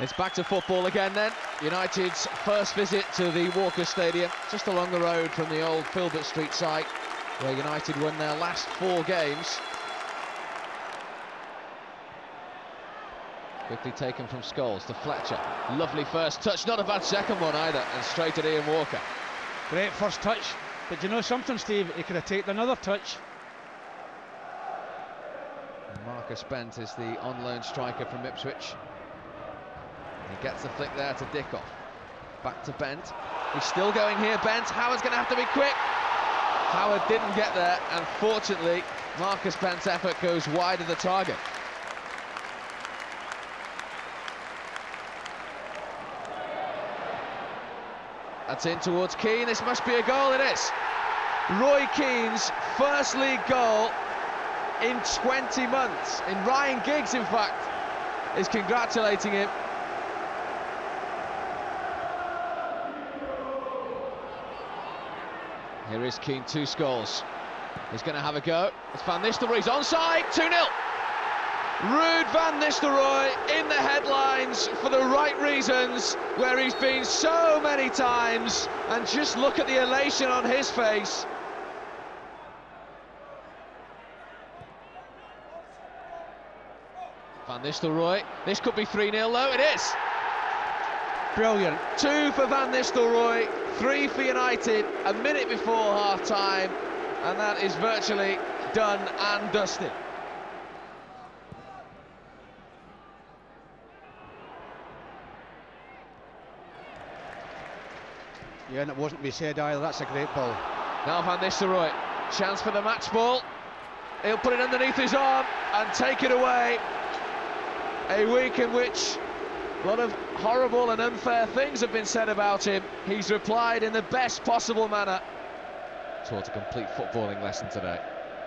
It's back to football again then. United's first visit to the Walker Stadium, just along the road from the old Filbert Street site, where United won their last four games. Quickly taken from Scholes to Fletcher. Lovely first touch, not a bad second one either, and straight at Ian Walker. Great first touch, but you know something, Steve? He could have taken another touch. Marcus Bent is the on-loan striker from Ipswich. He gets the flick there to Dickov. Back to Bent. He's still going here, Bent. Howard's going to have to be quick. Howard didn't get there, and fortunately, Marcus Bent's effort goes wide of the target. That's in towards Keane. This must be a goal. It is. Roy Keane's first league goal in 20 months. In Ryan Giggs, in fact, is congratulating him. Here is Keane, two Scholes. He's going to have a go. It's Van Nistelrooy's onside, 2-0. Ruud van Nistelrooy in the headlines for the right reasons, where he's been so many times, and just look at the elation on his face. Van Nistelrooy, this could be 3-0 though, it is. Brilliant. Two for Van Nistelrooy, three for United, a minute before half-time, and that is virtually done and dusted. Yeah, and it wasn't be said either, that's a great ball. Now Van Nistelrooy, chance for the match ball. He'll put it underneath his arm and take it away. A week in which a lot of horrible and unfair things have been said about him. He's replied in the best possible manner. Taught a complete footballing lesson today.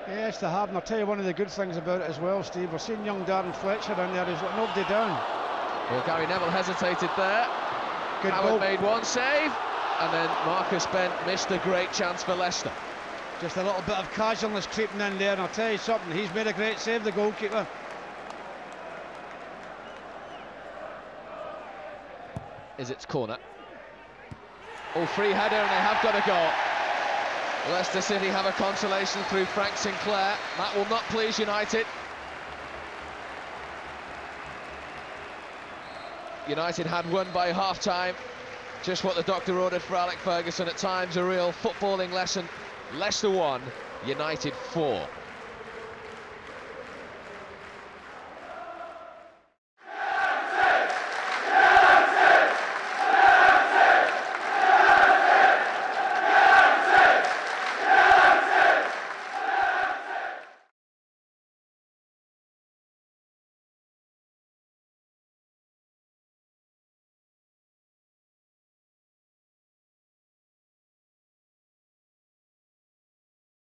Yes, they have, and I'll tell you one of the good things about it as well, Steve. We're seeing young Darren Fletcher in there, he's got nobody down. Well, Gary Neville hesitated there. Good Howard goal. made one save, and then Marcus Bent missed a great chance for Leicester. Just a little bit of casualness creeping in there, and I'll tell you something, he's made a great save, the goalkeeper. Is its corner. Oh, free header, and they have got a goal. Leicester City have a consolation through Frank Sinclair. That will not please United. United had won by half-time. Just what the doctor ordered for Alex Ferguson. At times, a real footballing lesson. Leicester 1, United 4.